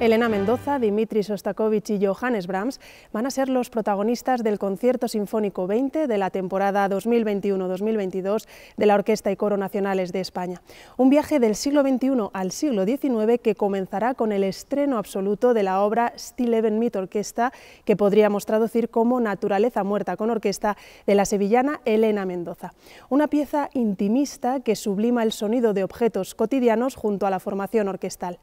Elena Mendoza, Dimitri Sostakovich y Johannes Brahms van a ser los protagonistas del Concierto Sinfónico 20 de la temporada 2021-2022 de la Orquesta y Coro Nacionales de España. Un viaje del siglo XXI al siglo XIX que comenzará con el estreno absoluto de la obra Still Even Meet Orquesta, que podríamos traducir como Naturaleza Muerta con Orquesta, de la sevillana Elena Mendoza. Una pieza intimista que sublima el sonido de objetos cotidianos junto a la formación orquestal.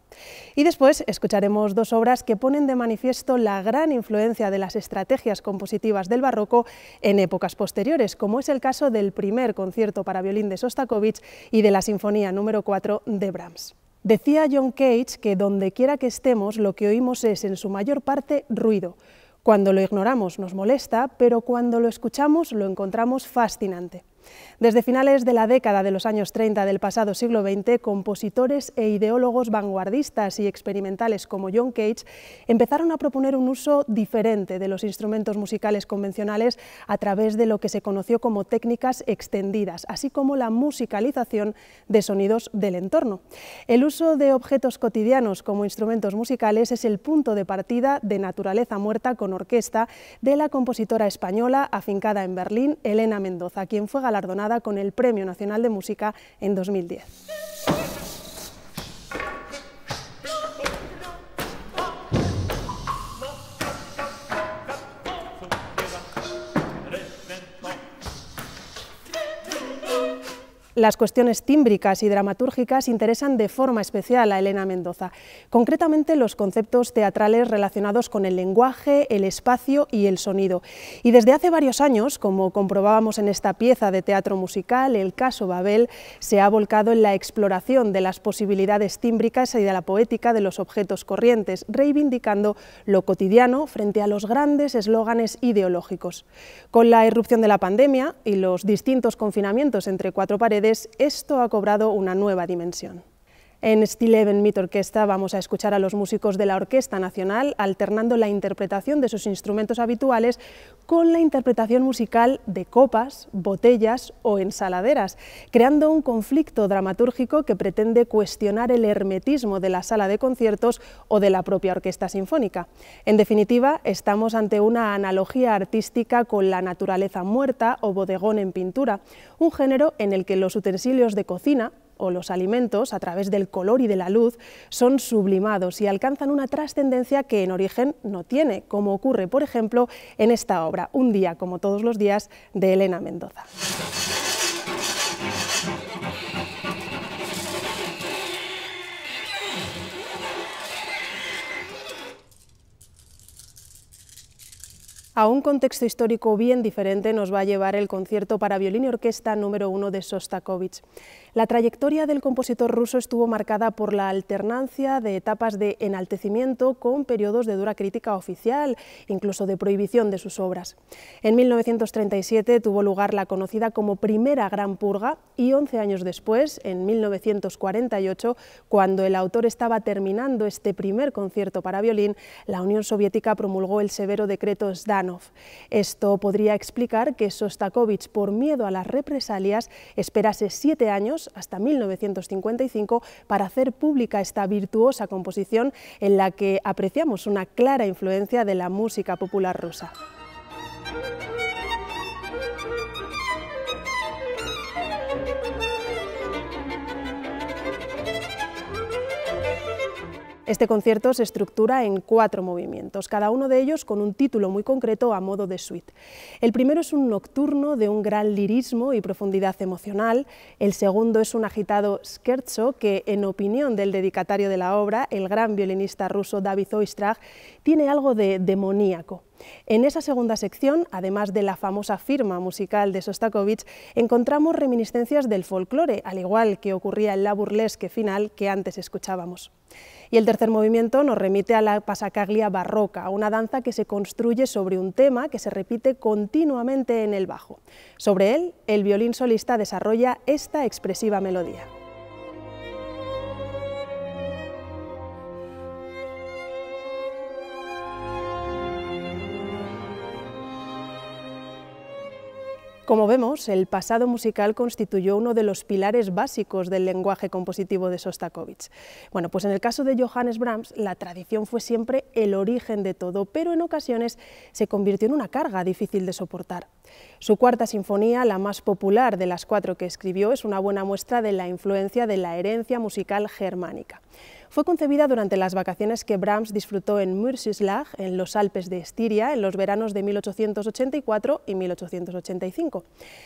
Y después escucharemos dos obras que ponen de manifiesto la gran influencia de las estrategias compositivas del barroco en épocas posteriores, como es el caso del primer concierto para violín de Sostakovich y de la Sinfonía número 4 de Brahms. Decía John Cage que donde quiera que estemos lo que oímos es en su mayor parte ruido. Cuando lo ignoramos nos molesta, pero cuando lo escuchamos lo encontramos fascinante. Desde finales de la década de los años 30 del pasado siglo XX, compositores e ideólogos vanguardistas y experimentales como John Cage empezaron a proponer un uso diferente de los instrumentos musicales convencionales a través de lo que se conoció como técnicas extendidas, así como la musicalización de sonidos del entorno. El uso de objetos cotidianos como instrumentos musicales es el punto de partida de Naturaleza Muerta con Orquesta de la compositora española afincada en Berlín, Elena Mendoza, quien fue galardonada con el Premio Nacional de Música en 2010. Las cuestiones tímbricas y dramatúrgicas interesan de forma especial a Elena Mendoza, concretamente los conceptos teatrales relacionados con el lenguaje, el espacio y el sonido. Y desde hace varios años, como comprobábamos en esta pieza de teatro musical, el caso Babel se ha volcado en la exploración de las posibilidades tímbricas y de la poética de los objetos corrientes, reivindicando lo cotidiano frente a los grandes eslóganes ideológicos. Con la irrupción de la pandemia y los distintos confinamientos entre cuatro paredes, esto ha cobrado una nueva dimensión. En Still Even Meet Orquesta vamos a escuchar a los músicos de la Orquesta Nacional alternando la interpretación de sus instrumentos habituales con la interpretación musical de copas, botellas o ensaladeras, creando un conflicto dramatúrgico que pretende cuestionar el hermetismo de la sala de conciertos o de la propia orquesta sinfónica. En definitiva, estamos ante una analogía artística con la naturaleza muerta o bodegón en pintura, un género en el que los utensilios de cocina, o los alimentos, a través del color y de la luz, son sublimados y alcanzan una trascendencia que en origen no tiene, como ocurre, por ejemplo, en esta obra, Un día como todos los días, de Elena Mendoza. A un contexto histórico bien diferente nos va a llevar el concierto para violín y orquesta número uno de Sostakovich. La trayectoria del compositor ruso estuvo marcada por la alternancia de etapas de enaltecimiento con periodos de dura crítica oficial, incluso de prohibición de sus obras. En 1937 tuvo lugar la conocida como Primera Gran Purga y 11 años después, en 1948, cuando el autor estaba terminando este primer concierto para violín, la Unión Soviética promulgó el severo decreto Sdan esto podría explicar que Sostakovich, por miedo a las represalias, esperase siete años, hasta 1955, para hacer pública esta virtuosa composición en la que apreciamos una clara influencia de la música popular rusa. Este concierto se estructura en cuatro movimientos, cada uno de ellos con un título muy concreto a modo de suite. El primero es un nocturno de un gran lirismo y profundidad emocional, el segundo es un agitado scherzo que, en opinión del dedicatario de la obra, el gran violinista ruso David Oistrakh, tiene algo de demoníaco. En esa segunda sección, además de la famosa firma musical de Sostakovich, encontramos reminiscencias del folclore, al igual que ocurría en la burlesque final que antes escuchábamos. Y el tercer movimiento nos remite a la pasacaglia barroca, una danza que se construye sobre un tema que se repite continuamente en el bajo. Sobre él, el violín solista desarrolla esta expresiva melodía. Como vemos, el pasado musical constituyó uno de los pilares básicos del lenguaje compositivo de Sostakovich. Bueno, pues en el caso de Johannes Brahms, la tradición fue siempre el origen de todo, pero en ocasiones se convirtió en una carga difícil de soportar. Su cuarta sinfonía, la más popular de las cuatro que escribió, es una buena muestra de la influencia de la herencia musical germánica. Fue concebida durante las vacaciones que Brahms disfrutó en Mürzislag, en los Alpes de Estiria, en los veranos de 1884 y 1885.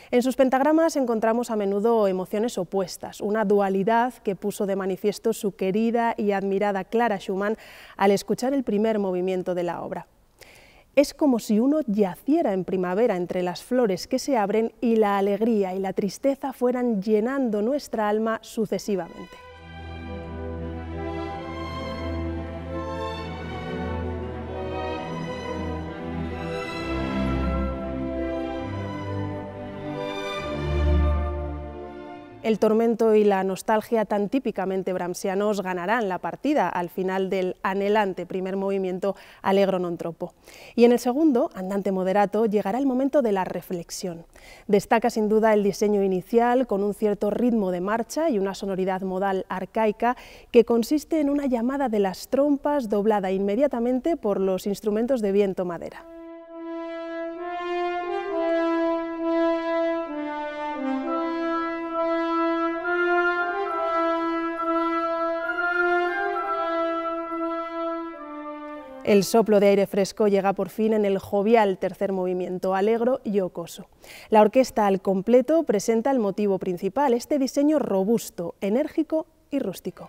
En sus pentagramas encontramos a menudo emociones opuestas, una dualidad que puso de manifiesto su querida y admirada Clara Schumann al escuchar el primer movimiento de la obra. Es como si uno yaciera en primavera entre las flores que se abren y la alegría y la tristeza fueran llenando nuestra alma sucesivamente. El tormento y la nostalgia tan típicamente brahmsianos ganarán la partida al final del anhelante primer movimiento Allegro non troppo. Y en el segundo, Andante moderato, llegará el momento de la reflexión. Destaca sin duda el diseño inicial con un cierto ritmo de marcha y una sonoridad modal arcaica que consiste en una llamada de las trompas doblada inmediatamente por los instrumentos de viento madera. El soplo de aire fresco llega por fin en el jovial tercer movimiento, alegro y ocoso. La orquesta al completo presenta el motivo principal, este diseño robusto, enérgico y rústico.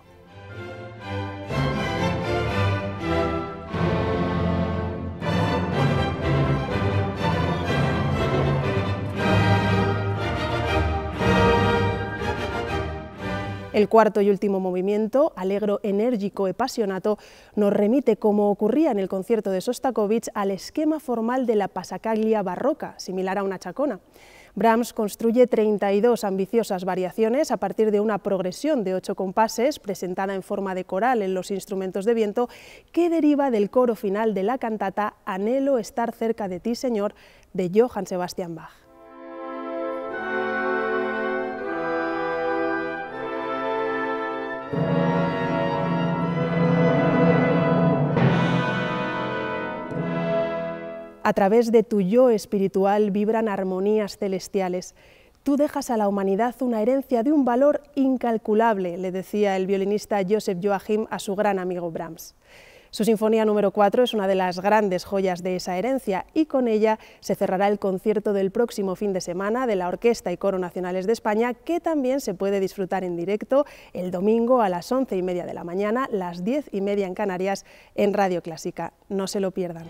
El cuarto y último movimiento, alegro, enérgico y pasionato, nos remite, como ocurría en el concierto de Sostakovich, al esquema formal de la pasacaglia barroca, similar a una chacona. Brahms construye 32 ambiciosas variaciones a partir de una progresión de ocho compases presentada en forma de coral en los instrumentos de viento que deriva del coro final de la cantata Anhelo estar cerca de ti, Señor, de Johann Sebastian Bach. A través de tu yo espiritual vibran armonías celestiales. Tú dejas a la humanidad una herencia de un valor incalculable, le decía el violinista Joseph Joachim a su gran amigo Brahms. Su Sinfonía número 4 es una de las grandes joyas de esa herencia y con ella se cerrará el concierto del próximo fin de semana de la Orquesta y Coro Nacionales de España, que también se puede disfrutar en directo el domingo a las once y media de la mañana, las diez y media en Canarias, en Radio Clásica. No se lo pierdan.